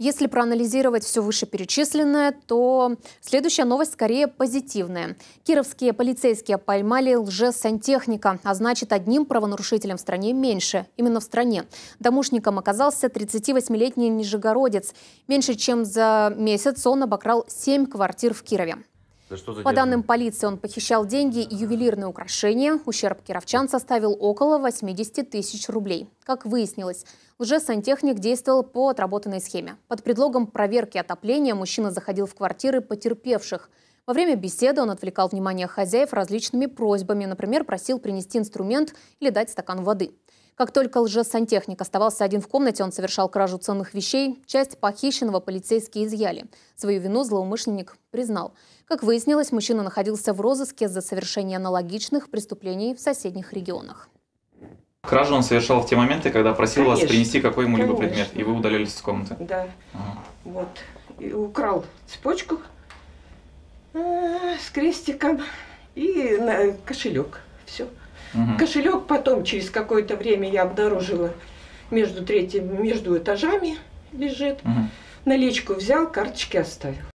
Если проанализировать все вышеперечисленное, то следующая новость скорее позитивная. Кировские полицейские поймали лжесантехника, а значит одним правонарушителем в стране меньше. Именно в стране. Домушником оказался 38-летний нижегородец. Меньше чем за месяц он обокрал 7 квартир в Кирове. По данным полиции, он похищал деньги и ювелирные украшения. Ущерб кировчан составил около 80 тысяч рублей. Как выяснилось, лжесантехник действовал по отработанной схеме. Под предлогом проверки отопления мужчина заходил в квартиры потерпевших. Во время беседы он отвлекал внимание хозяев различными просьбами. Например, просил принести инструмент или дать стакан воды. Как только лжесантехник оставался один в комнате, он совершал кражу ценных вещей. Часть похищенного полицейские изъяли. Свою вину злоумышленник признал. Как выяснилось, мужчина находился в розыске за совершение аналогичных преступлений в соседних регионах. Кражу он совершал в те моменты, когда просил Конечно. вас принести какой-либо предмет, и вы удалились из комнаты. Да. Ага. Вот. И украл цепочку с крестиком и кошелек. Все. Угу. Кошелек потом, через какое-то время, я обнаружила между, третьим, между этажами лежит. Угу. Наличку взял, карточки оставил.